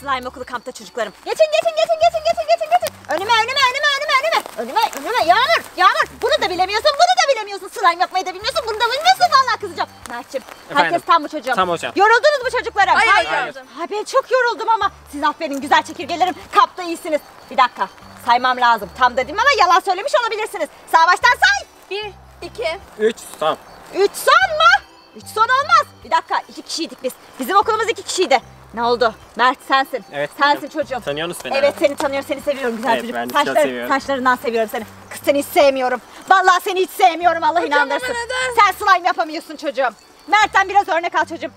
Slime okulu kampta çocuklarım. Geçin geçin geçin geçin geçin geçin geçin. Önüme önüme önüme önüme önüme. Önüme önüme Yağmur Yağmur. Bunu da bilemiyorsun bunu da bilemiyorsun. Slime yapmayı da bilmiyorsun bunu da bilmiyorsun. Vallahi kızacağım. Mert'cim Efendim? herkes tam mı çocuğum? Tam hocam. Yoruldunuz mu çocuklarım? Hayır, Hayır. hocam. Ha ben çok yoruldum ama siz aferin güzel çekirgelerim. Kampta iyisiniz. Bir dakika saymam lazım. Tam dedim ama yalan söylemiş olabilirsiniz. Sağ baştan say. Bir, iki. 3 tam. Üç son mu? Üç son olmaz. Bir dakika iki kişiydik biz. Bizim okulumuz iki kişiydi. Ne oldu? Mert sensin. Evet, Sensin çocuğum. Tanıyorsunuz beni. Evet seni tanıyorum seni seviyorum güzel Evet, çocuk. ben Saçları- seviyorum. Saçlarından seviyorum seni. Kız seni hiç sevmiyorum. Vallahi seni hiç sevmiyorum Allah Hocam inandırsın. neden? Sen slime yapamıyorsun çocuğum. Mert'ten biraz örnek al çocuğum.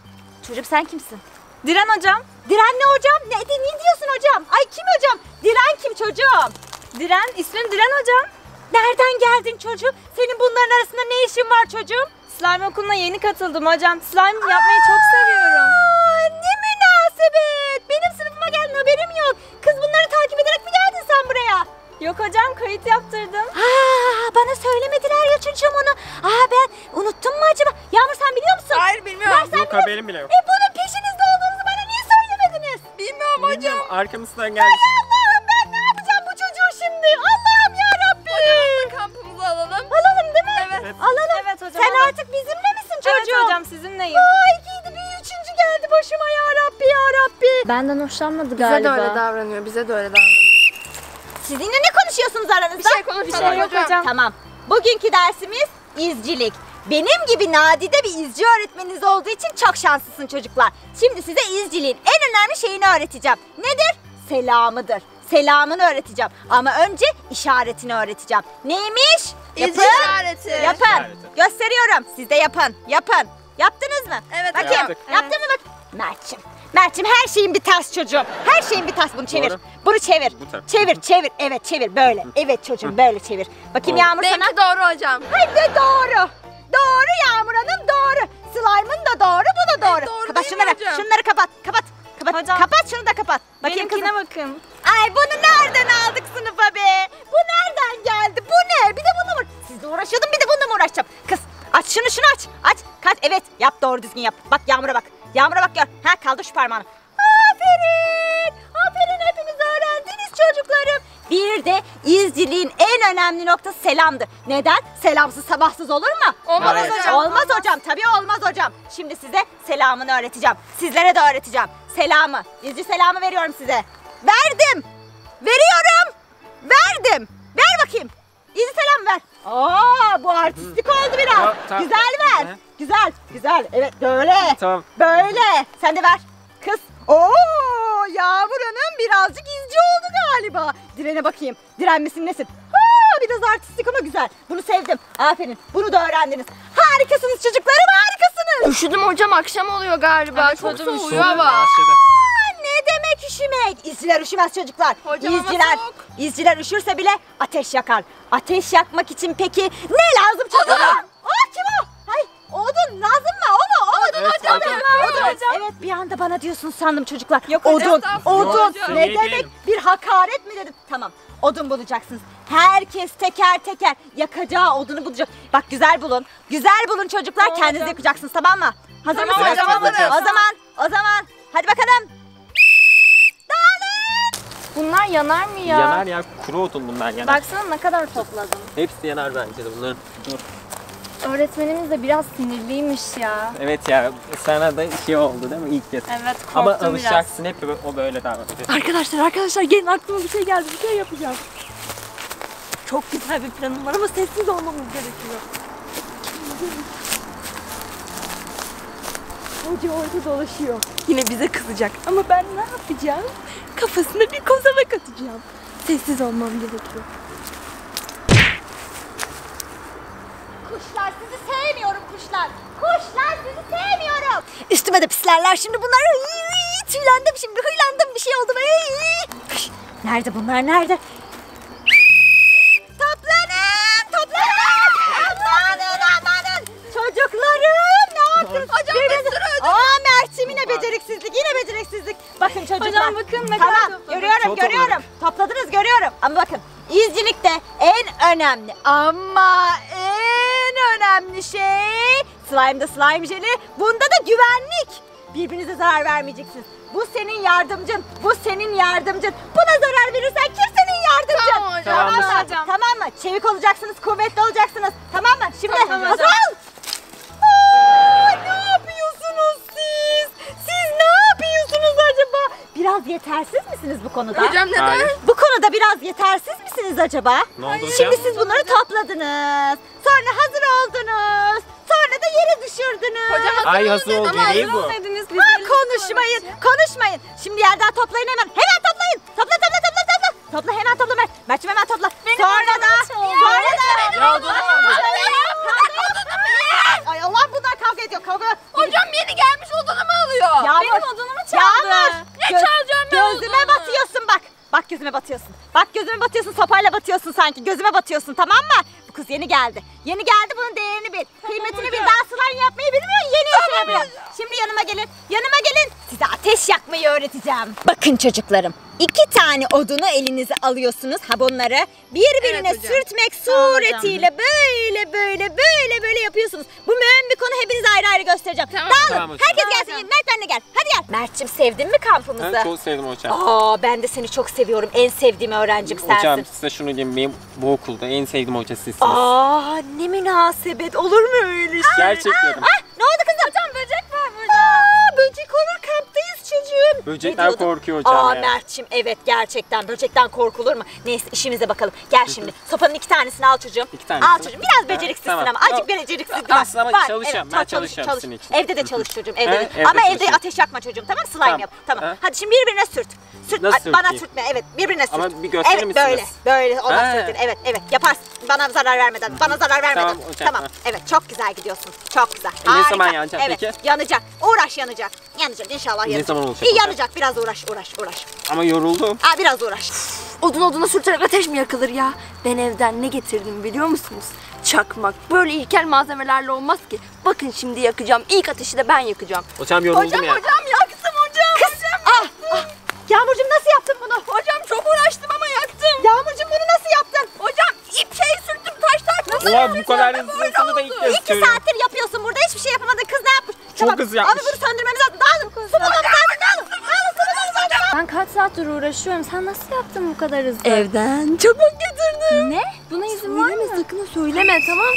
Çocuğum sen kimsin? Diren hocam. Diren ne hocam? Ne, ne diyorsun hocam? Ay kim hocam? Diren kim çocuğum? Diren, ismim Diren hocam. Nereden geldin çocuğum? Senin bunların arasında ne işin var çocuğum? Slime okuluna yeni katıldım hocam. Slime yapmayı çok Yok hocam kayıt yaptırdım. Aa, bana söylemediler ya çocuğum onu. Aa ben unuttum mu acaba? Yağmur sen biliyor musun? Hayır, bilmiyorum. Ver, sen Yok haberim bile yok. E bunun peşinizde olduğunuzu bana niye söylemediniz? Bilmiyorum Bilmiyorum, arkamızdan Ay geldi. Allah'ım ben ne yapacağım bu çocuğu şimdi? Allah'ım ya Hocam kampımıza alalım. Alalım değil mi? Evet. Alalım. Evet hocam, Sen alalım. artık bizimle misin Evet çocuğum? hocam sizinleyim. Vay iyiydi bir üçüncü geldi başıma ya Rabbi ya Rabbi. Benden hoşlanmadı Bize galiba. de öyle davranıyor, bize de öyle davranıyor. Sizinle ne konuşuyorsunuz aranızda? Bir şey konuşmadık şey yok hocam. hocam. Tamam. Bugünkü dersimiz izcilik. Benim gibi nadide bir izci öğretmeniniz olduğu için çok şanslısın çocuklar. Şimdi size izciliğin en önemli şeyini öğreteceğim. Nedir? Selamıdır. Selamını öğreteceğim. Ama önce işaretini öğreteceğim. Neymiş? İzci işareti. Yapın. İşareti. Gösteriyorum. Siz de yapın. Yapın. Yaptınız mı? Evet, Bakayım. yaptık. Yaptın mı bak? Mert'cim. Mert'cim her şeyin bir ters çocuğum. Her şeyin bir ters. Bunu çevir. Doğru. Bunu çevir. Bu. Çevir, çevir. Evet çevir. Böyle. Evet çocuğum böyle çevir. Bakayım Doğru. Yağmur sana. Benimki doğru hocam. Hadi doğru. Doğru Yağmur Hanım doğru. Slime'ın da doğru, bu da doğru. doğru kapat şunları. hocam? Şunları kapat. Kapat. Kapat. Hocam. Kapat şunu da kapat. Bakayım kızım. Benimkine bakın. Ay bunu nereden aldık sınıfa be? Bu nereden geldi? Bu ne? Bir de bununla mı? Sizle uğraşıyordum bir de bununla mı uğraşacağım? Kız aç şunu şunu aç. Aç. Kaç. Evet yap doğru düzgün yap. Bak Yağmur'a bak. Yağmur'a bak gör. Ha kaldır şu parmağını. Aferin. Aferin hepiniz öğrendiniz çocuklarım. Bir de izciliğin en önemli noktası selamdır. Neden? Selamsız sabahsız olur mu? Olmaz Evet. hocam. Olmaz hocam. Tabii olmaz hocam. Şimdi size selamını öğreteceğim. Sizlere de öğreteceğim. Selamı. İzci selamı veriyorum size. Verdim. Veriyorum. Verdim. Ver bakayım. İzci selam ver. Aa bu artistik oldu biraz. Tamam, tamam. Güzel ver. Hı. Güzel. Güzel. Evet böyle. Tamam. Böyle. Sen de ver. Kız. Oo Yağmur Hanım birazcık izci oldu galiba. Direne bakayım. Diren misin nesin? Ha, biraz artistik ama güzel. Bunu sevdim. Aferin. Bunu da öğrendiniz. Harikasınız çocuklarım harikasınız. Üşüdüm hocam akşam oluyor galiba. Evet, Çok soğuyor hava. Ne demek üşümek? İzciler üşümez çocuklar. Hocam İzciler, soğuk. izciler üşürse bile ateş yakar. Ateş yakmak için peki ne lazım çocuklar? Aa kim o? Hay odun lazım mı? O mu? Odun Evet, hocam. hocam. Odun. Evet. Evet bir anda bana diyorsun sandım çocuklar. Yok hocam, odun, odun. hocam. Ne demek? Bir hakaret mi dedim? Tamam. Odun bulacaksınız. Herkes teker teker yakacağı odunu bulacak. Bak güzel bulun. Güzel bulun çocuklar. Tamam Kendiniz hocam. yakacaksınız tamam mı? Hazır Tamam mısınız? hocam, hazırız. O zaman, o zaman. Hadi bakalım. Bunlar yanar mı ya? Yanar ya kuru odun bunlar yanar. Baksana ne kadar topladım. Hepsi yanar bence de bunların. Dur. Öğretmenimiz de biraz sinirliymiş ya. Evet ya sana da şey oldu değil mi ilk kez? Evet korktum Ama biraz. alışacaksın hep o böyle davranacak. Arkadaşlar arkadaşlar gelin aklıma bir şey geldi bir şey yapacağım. Çok güzel bir planım var ama sessiz olmamız gerekiyor. Hoca orada dolaşıyor. Yine bize kızacak ama ben ne yapacağım? Kafasına bir kozalak atacağım. Sessiz olmam gerekiyor. Kuşlar sizi sevmiyorum kuşlar. Kuşlar sizi sevmiyorum. Üstüme de pislerler şimdi bunlar. Tüylendim şimdi huylandım bir şey oldu. Nerede bunlar nerede? Bakın bakın ne tamam, kadar topladım. görüyorum Çok görüyorum. Topladınız görüyorum. Ama bakın izcilikte en önemli ama en önemli şey slime'da slime jeli bunda da güvenlik. birbirinize zarar vermeyeceksiniz. Bu senin yardımcın, bu senin yardımcın. Buna zarar verirsen kim senin yardımcın? Tamam hocam. Tamam mı? Tamam hocam. Tamam mı? Çevik olacaksınız, kuvvetli olacaksınız. Tamam mı? Şimdi Tamam hazır ol. Biraz yetersiz misiniz bu konuda? Hocam neden? Hayır. Bu konuda biraz yetersiz misiniz acaba? Ne oldu hocam? Şimdi siz bunları topladınız. Sonra hazır oldunuz. Sonra da yere düşürdünüz. Hocam Ay hasıl oldu değil bu. Dediniz biz Ha, elimizi konuşmayın, konuşmayın. Şimdi yerden toplayın hemen. Hemen toplayın. Topla, topla, topla, topla. Topla hemen topla Mert. Mert'cim hemen topla. sonra da, sonra da. Ya odunu batıyorsun. Bak gözüme batıyorsun. Sopayla batıyorsun sanki. Gözüme batıyorsun tamam mı? Bu kız yeni geldi. Yeni geldi bunun değerini bil. Kıymetini bil. Daha slime yapmayı bilmiyor. Yeni yaşayabiliyor. Şimdi yanıma gelin. Yanıma gelin. Size ateş yakmayı öğreteceğim. Bakın çocuklarım. İki tane odunu elinize alıyorsunuz. Ha bunları birbirine Evet hocam. sürtmek Tamam hocam. suretiyle böyle böyle böyle böyle yapıyorsunuz. Bu mühim bir konu. Hepinize ayrı ayrı göstereceğim. Tamam. Dağılın. Tamam hocam. Herkes Tamam gelsin. hocam. Mert benimle gel. Hadi gel. Mert'cim sevdin mi kampımızı? Ben çok sevdim hocam. Aa ben de seni çok seviyorum. En sevdiğim öğrencim sensin. Hocam size şunu diyeyim benim bu okulda en sevdiğim hoca sizsiniz. Aa ne münasebet. Olur mu öyle şey? Gerçekten. Ah ne oldu kızım? Hocam böcek var burada. Aa böcek olur Ne diyordun? korkuyor hocam Aa ya. Mert'cim evet gerçekten böcekten korkulur mu? Neyse işimize bakalım. Gel şimdi sopanın iki tanesini al çocuğum. İki tanesini. Al çocuğum biraz beceriksizsin tamam. ama azıcık beceriksizlik var. aslında ama Var, çalışacağım. evet, Ben çalış, çalışacağım çalış. sizin için. Evde de çalış çocuğum evde de. evde Ama evde çalışıyorum. ateş yakma çocuğum tamam? Slime Tamam. yap. Tamam. Ha. Hadi şimdi birbirine sürt. Sürt. Nasıl Bana sürtme evet birbirine sürt. Ama bir gösterir evet, misiniz? böyle böyle ona sürtün. Evet evet yaparsın. Bana zarar vermeden. Bana zarar vermeden. Tamam ha. Evet çok güzel gidiyorsun. Çok güzel. E, ne zaman yanacak evet, peki? Yanacak. Uğraş yanacak. Yanacak inşallah Ne yanacak. Zaman olacak İyi hocam? yanacak. Biraz uğraş uğraş uğraş. Ama yoruldum. Aa biraz uğraş. Odun oduna sürterek ateş mi yakılır ya? Ben evden ne getirdim biliyor musunuz? Çakmak. Böyle ilkel malzemelerle olmaz ki. Bakın şimdi yakacağım. İlk ateşi de ben yakacağım. Hocam yoruldum ya. hocam yaktım hocam. Kız. Ah, ah. Yağmurcuğum nasıl yaptın bunu? Hocam çok uğraştım ama yaktım. Yağmurcuğum bunu nasıl yaptın? Hocam ip şey sürttüm taşlar. Nasıl Ulan bu kadar hızlısını da ilk kez İki saattir yapıyorsun burada hiçbir şey yapamadın. Kız ne yapmış? Çok hızlı yapmış. Abi bunu söndürmemiz lazım. Dağılın. Su bulmamız lazım. Dağılın. Dağılın. Su bulmamız lazım. Ben kaç saattir uğraşıyorum. Sen nasıl yaptın bu kadar hızlı? Evden çabuk getirdim. Ne? Buna izin var Söyleme mı? sakın söyleme tamam.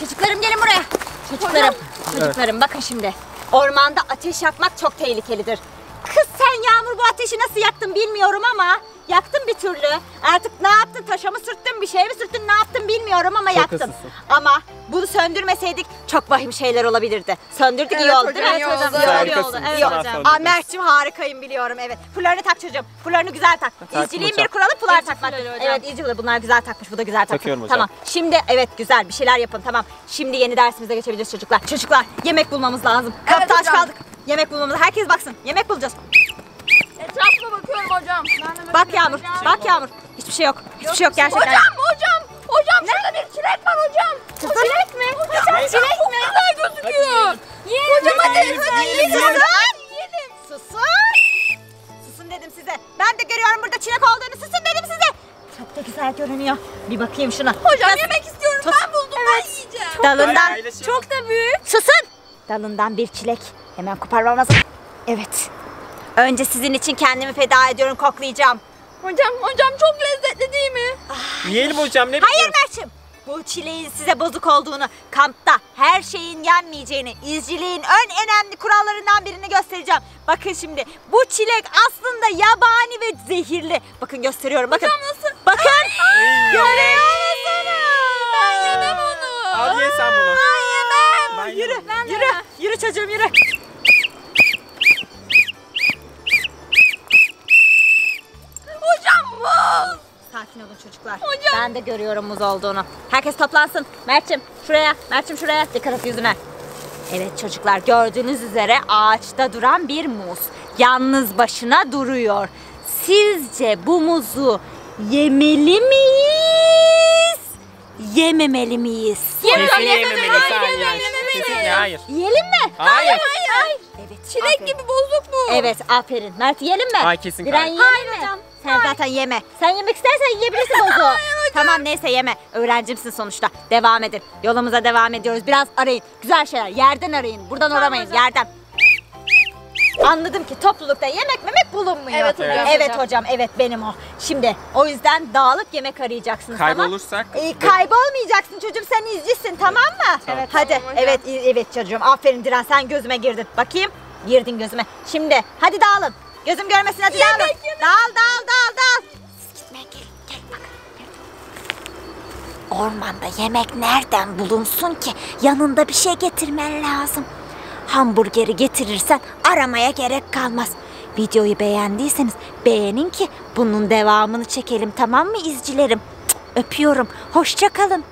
Çocuklarım gelin buraya. Çocuklarım. Çocuklarım bakın şimdi. Ormanda ateş yakmak çok tehlikelidir. Kız sen Yağmur bu ateşi nasıl yaktın bilmiyorum ama yaktın bir türlü. Artık ne yaptın? Taşa mı sürttün? Bir şey mi sürttün? Ne yaptın bilmiyorum ama Çok yaktın. hızlısın. Ama bunu söndürmeseydik çok vahim şeyler olabilirdi. Söndürdük iyi Evet oldu hocam, değil mi? iyi oldu. İyi oldu, iyi oldu. İyi oldu. söndürdünüz. Aa Mert'cim harikayım biliyorum evet. Fularını tak çocuğum. Fularını güzel tak. İzciliğin hocam. bir kuralı fular takmak. hocam. Evet izci fuları. Bunlar güzel takmış. Bu da güzel takmış. Takıyorum hocam. Tamam. Şimdi evet güzel bir şeyler yapın tamam. Şimdi yeni dersimize geçebiliriz çocuklar. Çocuklar yemek bulmamız lazım. Kapta aç hocam. kaldık. Yemek bulmamız. Herkes baksın. Yemek bulacağız. Etrafıma bakıyorum hocam. Bak Yağmur. Bak Yağmur. Hiçbir şey yok. Hiçbir şey yok gerçekten. Hocam hocam. Hocam şurada bir çilek var hocam. Çilek mi? Hocam Ne? çilek mi? Güzel gözüküyor. Hocam hadi. Susun. Susun. Susun dedim size. Ben de görüyorum burada çilek olduğunu. Susun dedim size. Çok da güzel görünüyor. Bir bakayım şuna. Hocam yemek istiyorum. Tut. Ben buldum. Ben yiyeceğim. Dalından. Paylaşın. Çok da büyük. Susun. Dalından bir çilek. Hemen koparmam lazım. Evet. Önce sizin için kendimi feda ediyorum koklayacağım. Hocam hocam çok lezzetli değil mi? Yiyelim hocam ne Hayır? Mert'ciğim. Bu çileğin size bozuk olduğunu, kampta her şeyin yenmeyeceğini, izciliğin en önemli kurallarından birini göstereceğim. Bakın şimdi bu çilek aslında yabani ve zehirli. Bakın gösteriyorum bakın. Hocam nasıl? Bakın. Görüyor musunuz? Ben yemem onu. Al ye sen bunu. Ben yemem. Ben Yürü, yürü, yürü çocuğum yürü. Sakin olun çocuklar. Hocam. Ben de görüyorum muz olduğunu. Herkes toplansın. Mert'cim şuraya, Mert'cim şuraya. Dikkat et yüzüne. Evet çocuklar gördüğünüz üzere ağaçta duran bir muz. Yalnız başına duruyor. Sizce bu muzu yemeli miyiz? Yememeli miyiz? Kesin yememelisin. hayır, Hayır. Kesinlikle hayır. Yiyelim mi? Hayır. Hayır. Evet. Çilek aferin. gibi bozuk bu. Evet aferin. Mert yiyelim mi? Ay, kesin Biren hayır. mi? Sen zaten yeme. Sen yemek istersen yiyebilirsin bozu. Tamam neyse yeme. Öğrencimsin sonuçta. Devam edin. Yolumuza devam ediyoruz. Biraz arayın. Güzel şeyler. Yerden arayın. Buradan aramayın. Yerden. Anladım ki toplulukta yemek memek bulunmuyor. Evet hocam. Evet hocam. Evet benim o. Şimdi o yüzden dağılık yemek arayacaksınız tamam? Kaybolursak Ee, kaybolmayacaksın çocuğum sen izcisin tamam mı? Evet. Hadi Tamam hocam. evet i- evet çocuğum aferin Diren sen gözüme girdin. Bakayım girdin gözüme. Şimdi hadi dağılın. Gözüm görmesin hadi dağılın. Dağıl dağıl dağıl dağıl. Siz gitmeyin gelin gelin bakın. Ormanda yemek nereden bulunsun ki? Yanında bir şey getirmen lazım. Hamburgeri getirirsen aramaya gerek kalmaz. Videoyu beğendiyseniz beğenin ki bunun devamını çekelim tamam mı izcilerim? Cık, Öpüyorum. Hoşça kalın.